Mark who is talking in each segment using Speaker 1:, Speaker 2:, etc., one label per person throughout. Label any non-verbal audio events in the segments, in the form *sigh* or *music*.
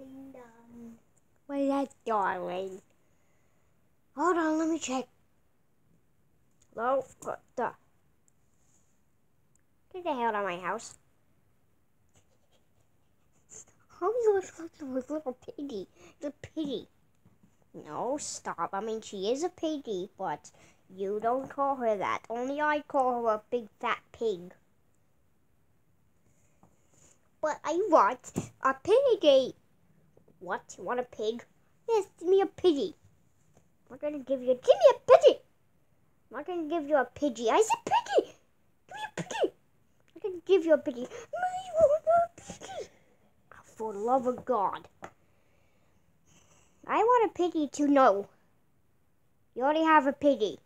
Speaker 1: ding dong.
Speaker 2: Where's that darling? Hold on, let me check. Hello? What the? Get the hell out of my house. How are you to with little piggy? It's a piggy. No, stop. I mean, she is a piggy, but you don't call her that. Only I call her a big fat pig. But I want a piggy. What? You want a pig? Yes, give me a piggy. I'm not gonna give you. Give me a piggy. I'm not gonna give you a piggy. I said piggy. Give me a piggy. I'm gonna give you a piggy. I want a piggy. Ah, for the love of God. I want a piggy to know. You already have a piggy.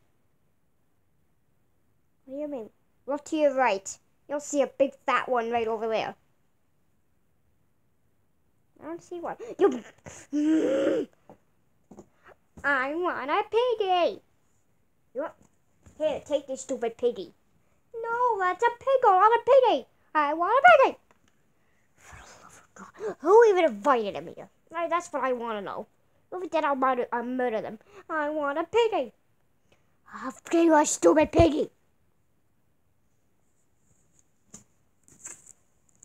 Speaker 2: What do you mean? Look to your right. You'll see a big fat one right over there. I don't see one. You. *gasps* I want a piggy. You want... Here, take this stupid piggy. No, that's a pig. I want a piggy. I want a piggy. For the love of God. Who even invited him here? Right, that's what I want to know. If did, I'll murder, I'll murder them. I want a piggy. I'll give you a stupid piggy.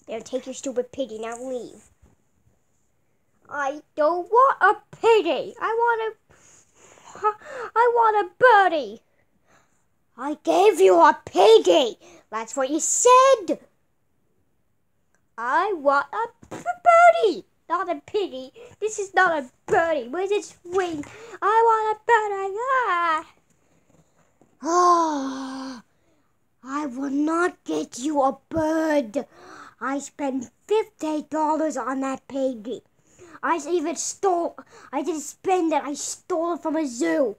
Speaker 2: There, take your stupid piggy. Now leave. I don't want a piggy. I want a. I want a birdie. I gave you a piggy. That's what you said. I want a birdie, not a piggy. This is not a birdie. Where's its wing? I want a birdie. Ah. Oh, I will not get you a bird. I spent fifty dollars on that piggy. I even stole. I didn't spend it. I stole it from a zoo.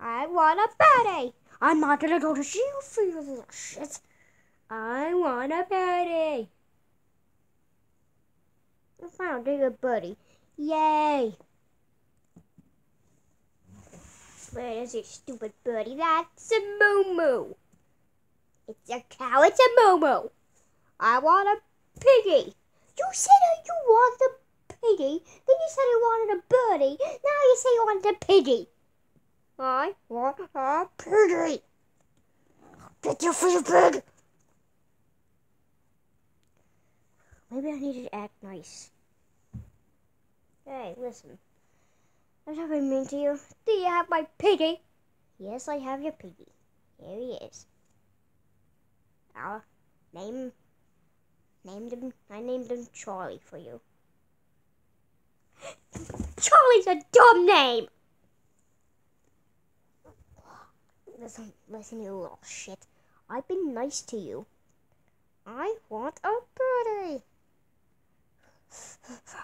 Speaker 2: I want a birdie. I'm not gonna go to jail for your little shit. I want a birdie. I found a birdie. Yay! Where is your stupid birdie? That's a moo moo. It's a cow. It's a moo. I want a piggy. You said you wanted a piggy, then you said you wanted a birdie, now you say you wanted a piggy. I want a piggy. Get your pig. Maybe I need to act nice. Hey, listen. I'm not talking mean to you. Do you have my piggy? Yes, I have your piggy. Here he is. Our name Named him. I named him Charlie for you. *gasps* Charlie's a dumb name. Listen, listen, you little shit. I've been nice to you. I want a birdie.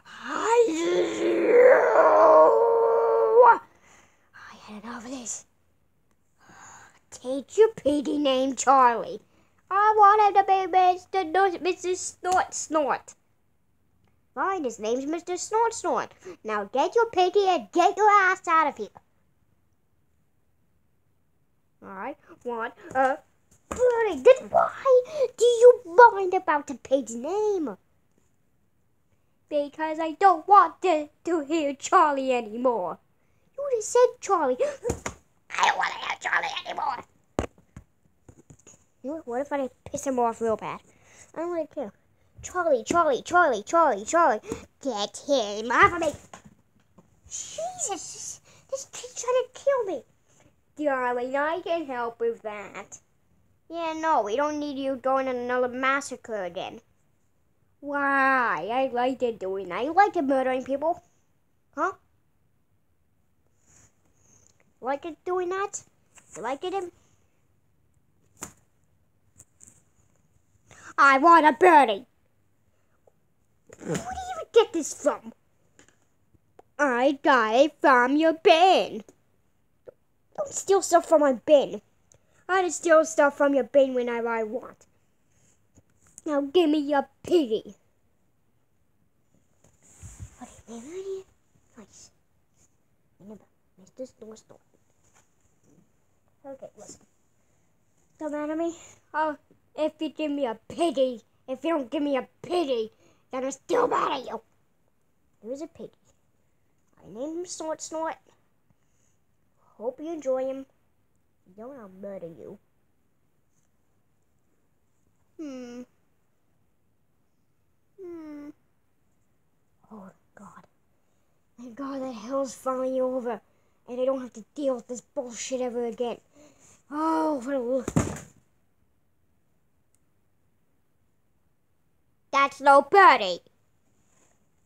Speaker 2: I *gasps* I had enough of this. Take your piggy name, Charlie. I want him to be Mr. Mr. Snort Snort. Fine, his name's Mr. Snort Snort. Now get your piggy and get your ass out of here. I want a birdie. Then why do you mind about the pig's name? Because I don't want to, to hear Charlie anymore. You just said Charlie. *gasps* I don't want to hear Charlie anymore. You know, what if I piss him off real bad? I don't really care. Charlie, Charlie, Charlie, Charlie, Charlie, get him off of me! Jesus, this kid's trying to kill me. Darling, I can help with that. Yeah, no, we don't need you going on another massacre again. Why? I like it doing that. You like it murdering people? Huh? Like it doing that? You like it? I want a birdie. Where do you get this from? I got it from your bin. Don't steal stuff from my bin. I just steal stuff from your bin whenever I want. Now give me your piggy. Okay, nice. Remember, Mr. Store Store. Okay, listen. Don't matter me. Oh, if you give me a piggy, if you don't give me a piggy, then I'm still mad at you. There is a piggy. I named him Snort Snort. Hope you enjoy him. You don't, I'll murder you. Hmm. Hmm. Oh, God. Thank God that hell's finally over. And I don't have to deal with this bullshit ever again. Oh, what a... That's no birdie.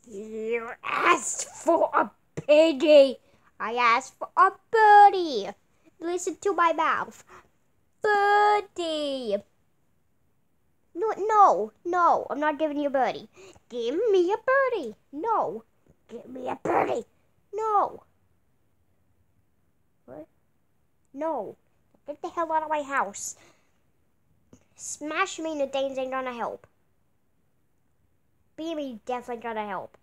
Speaker 2: You asked for a piggy. I asked for a birdie. Listen to my mouth. Birdie. No, no, no. I'm not giving you a birdie. Give me a birdie. No. Give me a birdie. No. What? No. Get the hell out of my house. Smash me and the things ain't gonna help. Beamy definitely gonna help.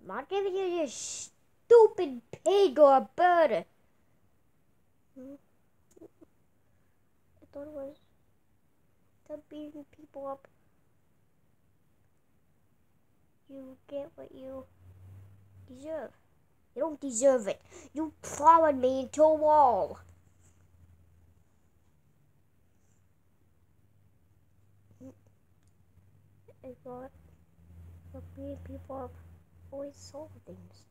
Speaker 2: I'm not giving you this stupid pig or a bird. I thought it was the beating people up. You get what you deserve. You don't deserve it. You plowed me into a wall. I thought beating people always solve things.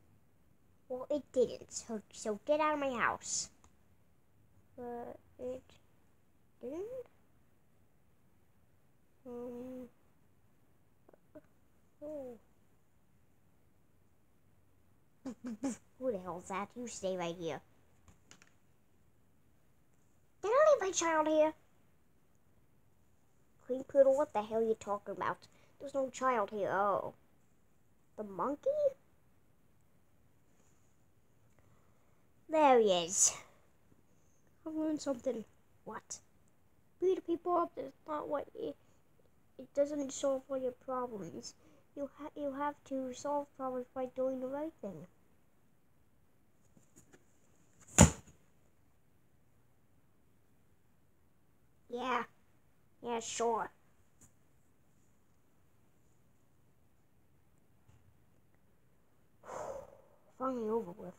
Speaker 2: Well, it didn't, so, so get out of my house. But it didn't? Um, oh. *laughs* Who the hell's that? You stay right here. Did I leave my child here? Cream Poodle, what the hell are you talking about? There's no child here. Oh. The monkey? There he is. I learned something. What? Beat people up is not what it, it doesn't solve all your problems. You ha you have to solve problems by doing the right thing. Yeah. Yeah, sure. Finally over with.